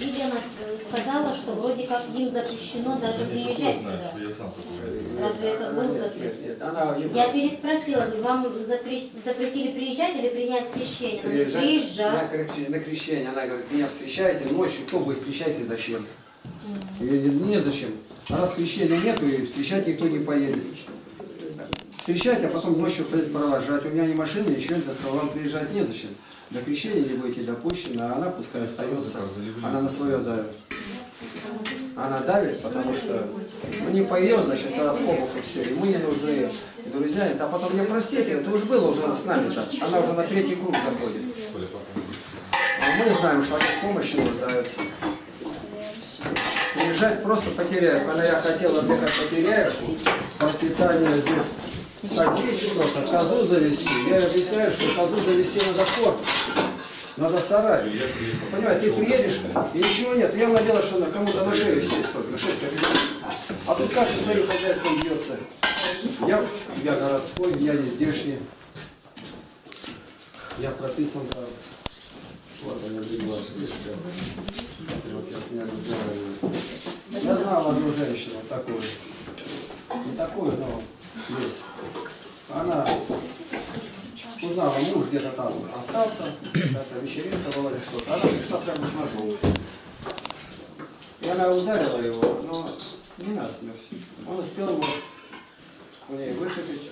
Э, сказала, что вроде как им запрещено даже приезжать такой. Разве это был Нет, запрет? нет, нет, Я переспросила, вам запре- запретили приезжать или принять крещение? Приезжать на Приезжать. крещение, на крещение. Она говорит, меня встречаете ночью, кто будет встречать и зачем? Я говорю, не зачем. А раз крещения нету, и встречать никто не поедет. Встречать, а потом ночью провожать. У меня ни машины, ничего не сказал, вам приезжать незачем. До крещения не будете допущены, а она пускай остается. Она на свое давит. Она давит, потому что ну, не по ее, значит, а по боку все. Ему не нужны друзья. А потом мне простите, это уже было уже с нами так. Она уже на третий круг заходит. А мы знаем, что они с помощью нуждаются. Приезжать просто потеряю. Когда я хотела ехать потеряю, воспитание здесь садить что-то, козу завести. Я объясняю, что козу завести надо форт. Надо сарай. Понимаете, ты приедешь, и ничего нет. Я надела, что на кому-то на шею сесть только, шесть. А тут каждый своим хозяйством бьется. Я, я городской, я не здешний. Я прописан там. Вот она легла, Вот я с ней разговариваю. Я знал одну женщину, такую. Не такую, но есть. Она узнала, муж где-то там остался, какая-то вечеринка была или что-то. Она пришла прямо с ножом. И она ударила его, но не насмерть. Он успел нож у ней вышибить.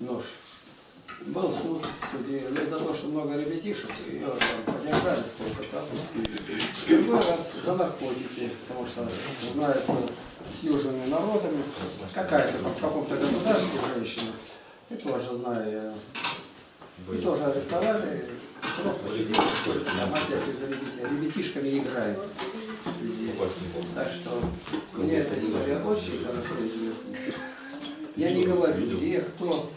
Нож. Был суд, судили за то, что много ребятишек, ее там подержали сколько-то. Другой раз за наркотики, потому что знается с южными народами, какая-то в каком-то государстве женщина, и тоже знаю я, и тоже арестовали, срок посидели, там опять из-за ребятишек, ребятишками играет. везде. Так что мне эта история очень хорошо известна. Я не говорю, где, кто,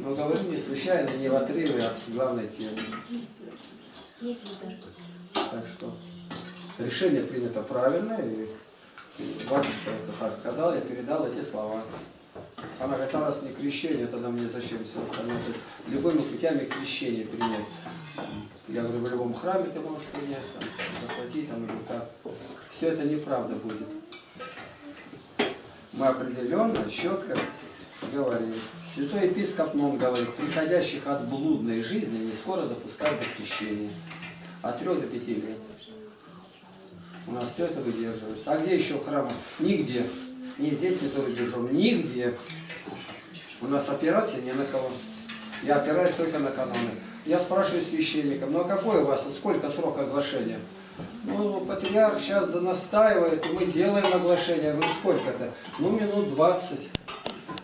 но говорю не случайно, не в отрыве от главной темы. Так что решение принято правильно, и батюшка так сказал, я передал эти слова. Она говорит, а раз не крещение, тогда мне зачем все остальное? То есть любыми путями крещение принять. Я говорю, в любом храме ты можешь принять, там, заплатить, там, или как. Все это неправда будет. Мы определенно, четко говорим. Святой епископ Нон говорит, приходящих от блудной жизни не скоро допускают до крещения. От трех до пяти лет. У нас все это выдерживается. А где еще храм? Нигде. Ни здесь, ни за рубежом. Нигде. У нас опираться не на кого. Я опираюсь только на каноны. Я спрашиваю священника, ну а какой у вас, сколько срок оглашения? Ну, патриарх сейчас настаивает, и мы делаем оглашение. Я говорю, сколько-то? Ну, минут 20.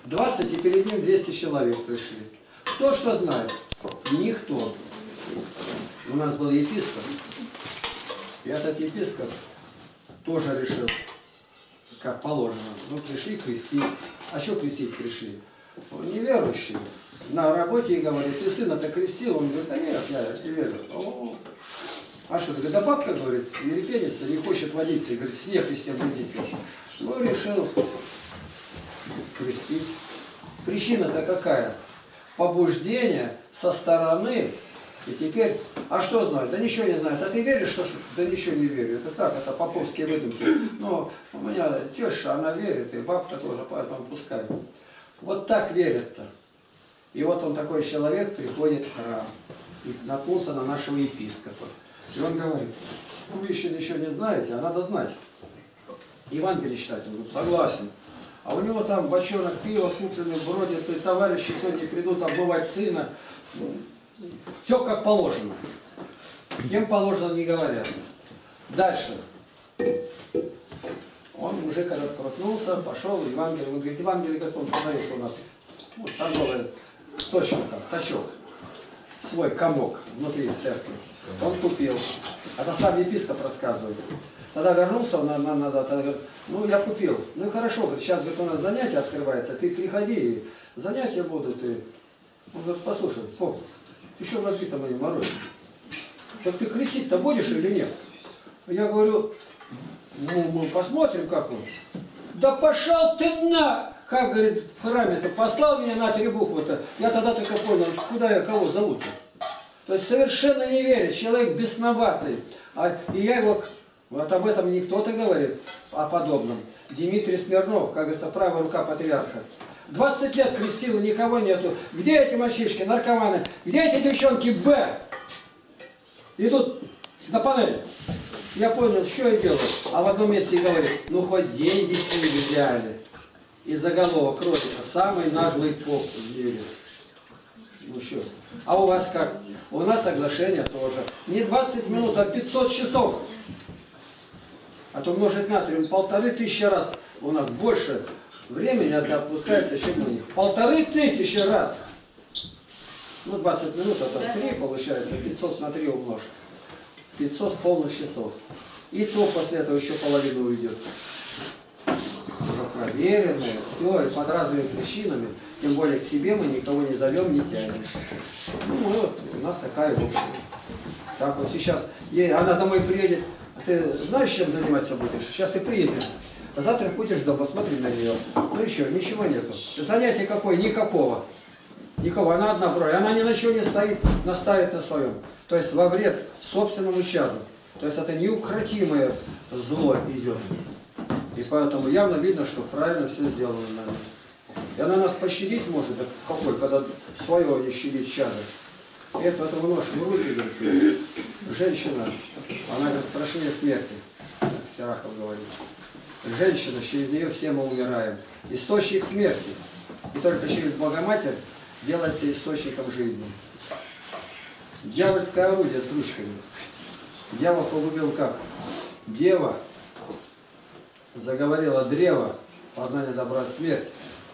20, и перед ним 200 человек пришли. Кто что знает? Никто. У нас был епископ. И этот епископ тоже решил, как положено. Ну, пришли крестить. А что крестить пришли? Он неверующий. На работе и говорит, ты сына-то крестил? Он говорит, да нет, я не верю. О, а что, говорит, да бабка, говорит, ерепенится, не хочет водиться, и говорит, снег из всех водиться. Ну, решил крестить. Причина-то какая? Побуждение со стороны. И теперь, а что знают? Да ничего не знают. А ты веришь, что, что? Да ничего не верю. Это так, это поповские выдумки. Но у меня теща, она верит, и бабка тоже, поэтому пускай. Вот так верят-то. И вот он такой человек приходит в храм и наткнулся на нашего епископа. И он говорит, ну вы еще ничего не знаете, а надо знать. Евангелие читать. Он говорит, согласен. А у него там бочонок пива купленный, бродят, и товарищи сегодня придут обмывать сына. Все как положено. Кем положено, не говорят. Дальше. Он уже когда крутнулся, пошел, Евангелие, он говорит, Евангелие как он продается у нас. Вот торговая точно как, тачок. Свой комок внутри церкви. Он купил. Это сам епископ рассказывает. Тогда вернулся он на, на, назад, он говорит, ну я купил. Ну и хорошо, сейчас говорит, у нас занятие открывается, ты приходи, занятия будут. И... Он говорит, послушай, поп, ты еще мозги-то мои морозишь. Так ты крестить-то будешь или нет? Я говорю, ну мы посмотрим, как он. Да пошел ты на! Как, говорит, в храме-то послал меня на три буквы-то. Я тогда только понял, куда я кого зовут-то. То есть совершенно не верит, человек бесноватый. А, и я его, вот об этом не кто-то говорит, о подобном. Дмитрий Смирнов, как говорится, правая рука патриарха. 20 лет крестил, никого нету. Где эти мальчишки, наркоманы? Где эти девчонки Б? Идут на панель. Я понял, что я делаю. А в одном месте говорит, ну хоть деньги с ними взяли. И заголовок кротика. Самый наглый поп в мире. Ну что? А у вас как? У нас соглашение тоже. Не 20 минут, а 500 часов. А то умножить на три, полторы тысячи раз у нас больше времени это отпускается, чем у них. Полторы тысячи раз. Ну, 20 минут, это 3 получается, 500 на 3 умножь. 500 полных часов. И то после этого еще половину уйдет. Уже проверенное, все, и под разными причинами. Тем более к себе мы никого не зовем, не тянем. Ну вот, у нас такая общая. Так вот сейчас, ей, она домой приедет, а ты знаешь, чем заниматься будешь? Сейчас ты приедешь, а завтра ходишь дома, посмотри на нее. Ну еще, ничего нету. Занятие какое? Никакого. Никого. Она одна бровь. Она ни на чего не стоит, настаивает на своем. То есть во вред собственному чаду. То есть это неукротимое зло идет. И поэтому явно видно, что правильно все сделано нами. И она нас пощадить может, так какой, когда свое не щадит чадо. И это, это нож в руки, говорит, женщина, она говорит, страшнее смерти, Серахов говорит. Женщина, через нее все мы умираем. Источник смерти. И только через Богоматерь делается источником жизни. Дьявольское орудие с ручками. Дьявол погубил как? Дева заговорила древо, познание добра смерть,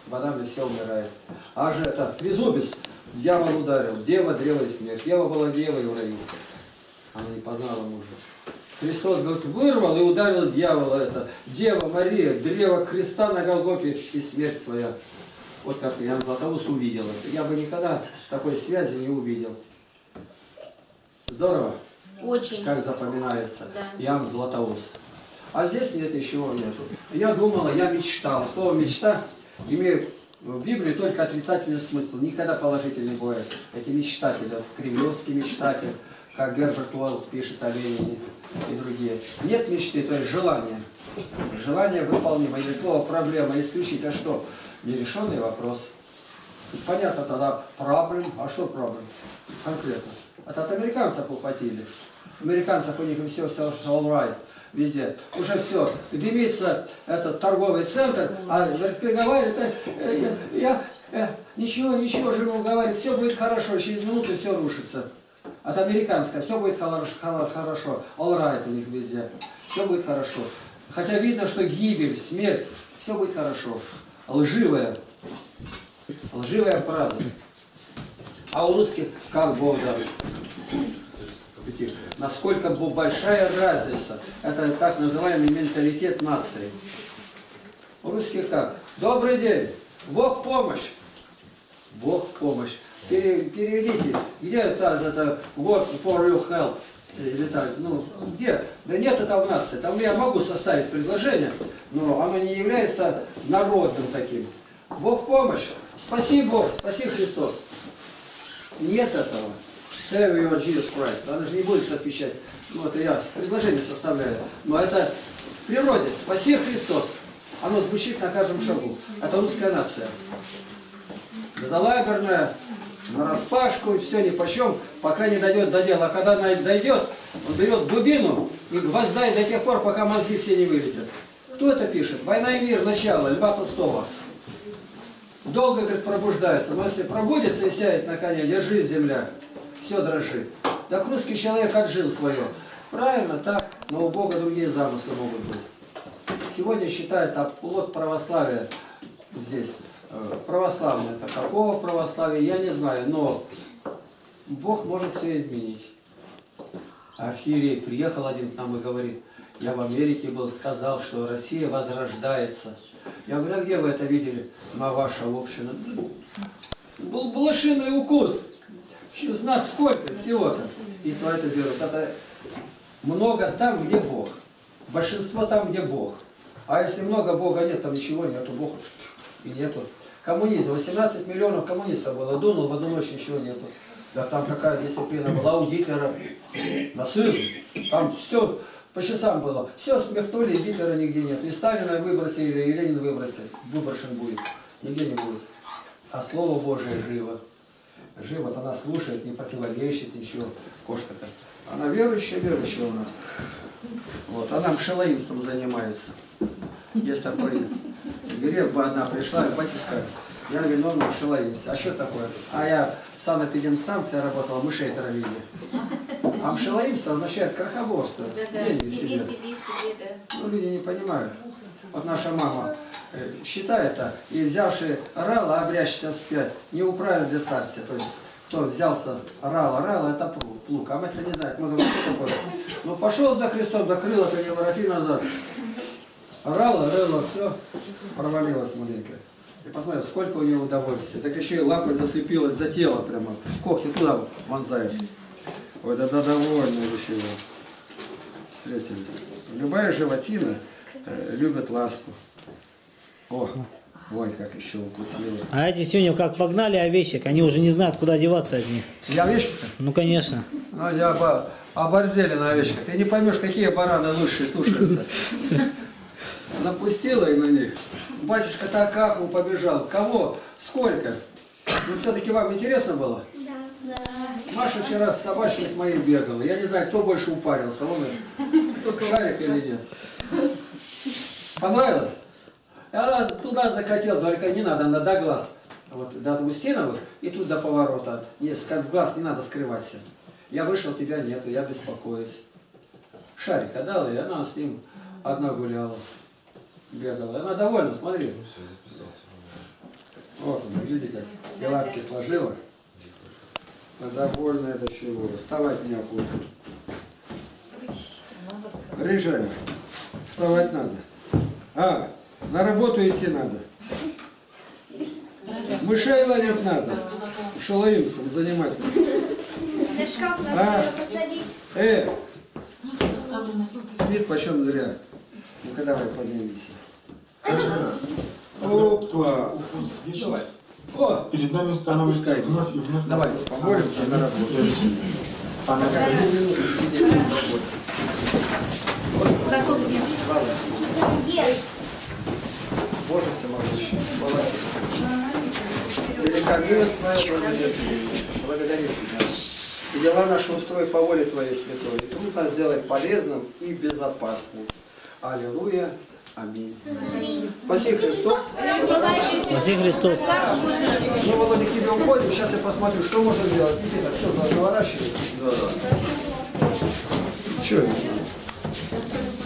водами все умирает. А же это трезубец, дьявол ударил, дева, древо и смерть. Ева была девой в раю. Она не познала мужа. Христос, говорит, вырвал и ударил дьявола это. Дева Мария, древо креста на Голгофе и смерть своя. Вот как Иоанн Златоуст увидел это. Я бы никогда такой связи не увидел. Здорово, Очень. как запоминается Да. Иоанн Златоуст. А здесь нет, ничего нет. Я думала, я мечтала. Слово мечта имеет в Библии только отрицательный смысл. Никогда положительный бывает. Эти мечтатели, вот Кремлевский мечтатель, как Герберт Уэллс пишет о Ленине и другие. Нет мечты, то есть желания. Желание выполнимо. Или слово проблема исключить. А что? Нерешенный вопрос. Понятно тогда проблем. А что проблем? Конкретно. Это от американцев ухватили. Американцев у них все, все all right везде. Уже все. Дымится этот торговый центр, а переговаривает, э, я, я, э, ничего, ничего, жена говорит, все будет хорошо, через минуту все рушится. От американского, все будет хорошо, all right у них везде, все будет хорошо. Хотя видно, что гибель, смерть, все будет хорошо. Лживая, лживая фраза. А у русских как Бог даст. Насколько бо- большая разница. Это так называемый менталитет нации. У русских как? Добрый день. Бог помощь. Бог помощь. Пере- переведите. Где это, это work for your help? Или ну, где? Да нет этого в нации. Там я могу составить предложение, но оно не является народным таким. Бог помощь. Спаси Бог, спаси Христос. Нет этого. Serve your Jesus Christ. Она же не будет отвечать. Ну, это я предложение составляю. Но это в природе. Спаси Христос. Оно звучит на каждом шагу. Это русская нация. Залайберная, на распашку, все ни почем, пока не дойдет до дела. А когда дойдет, он берет дубину и гвоздает до тех пор, пока мозги все не вылетят. Кто это пишет? «Война и мир. Начало» Льва Толстого. Долго, говорит, пробуждается. Но если пробудется и сядет на коне, держись, земля, все дрожит. Так русский человек отжил свое. Правильно, так, но у Бога другие замыслы могут быть. Сегодня считают оплот православия здесь. Э, Православное. Это какого православия, я не знаю, но Бог может все изменить. Архиерей приехал один к нам и говорит, я в Америке был, сказал, что Россия возрождается. Я говорю, а где вы это видели? На ваша община. Был блошиный укус. Из нас сколько всего-то? И то это берут. Это много там, где Бог. Большинство там, где Бог. А если много Бога нет, там ничего нету, Бога и нету. Коммунизм. 18 миллионов коммунистов было. Дунул, в одну ночь ничего нету. Да там какая дисциплина была у Гитлера. Нацизм. Там все по часам было. Все смехнули, Гитлера нигде нет. И Сталина выбросили, и Ленин выбросили. Выброшен будет. Нигде не будет. А Слово Божие живо. Живо, вот она слушает, не противоречит ничего. Кошка-то. Она верующая, верующая у нас. Вот, она мшелоимством занимается. Есть такой грех бы одна пришла, и батюшка, я виновна в мшелоимстве. А что такое? А я в санэпидемстанции работала, мышей травили. А мшелоимство означает крохоборство. Да-да, Лень себе, себе. себе, да. Ну, люди не понимают. Вот наша мама э, считает, а, и взявший рала, обрящся вспять, не управит для царствия. То есть, кто взялся рала, рала это плуг. А мы это не знаем. Мы говорим, что такое? Ну, пошел за Христом, до крыла-то не вороти назад. Рала, рыла, все, провалилось маленько. И посмотрим, сколько у него удовольствия. Так еще и лапой зацепилась за тело прямо. Когти туда вот вонзает. Ой, да, да довольно еще его. Встретились. Любая животина э, любит ласку. О, ой, как еще укусила. А эти сегодня как погнали овечек, они уже не знают, куда деваться от них. Я овечка-то? Ну, конечно. Ну, я оборзели на овечка. Ты не поймешь, какие бараны лучшие слушаются. Напустила и на них. Батюшка так ахнул, побежал. Кого? Сколько? Ну, все-таки вам интересно было? Да. Маша вчера с собачкой с моей бегала. Я не знаю, кто больше упарился, он шарик или нет. Понравилось? Она туда закатила, только не надо, она до глаз. Вот до Устиновых и тут до поворота. Нет, с глаз не надо скрываться. Я вышел, тебя нету, я беспокоюсь. Шарик отдал, и она с ним одна гуляла. Бегала. Она довольна, смотри. Вот она, видите, и лапки сложила. Довольная до чего. Вставать неохота. Рыжая, вставать надо. А, на работу идти надо. Мышей ловить надо. Шалоимством заниматься. На шкаф А. надо посадить. Э, спит почем зря. Ну-ка давай поднимемся. Опа. Давай. О, Перед нами становится Пускай. вновь и вновь. давай, помолимся на работу. Она? Слава. Ешь. Боже всемогущий, милость Твоя, благодарю Тебя. И дела наши устроить по воле Твоей святой. И труд нас сделать полезным и безопасным. Аллилуйя. Аминь. Спаси Христос. Спаси Христос. Ну, Володя, к тебе уходим. Сейчас я посмотрю, что можно сделать. Никита, все, заворачивай. Да, да. Че?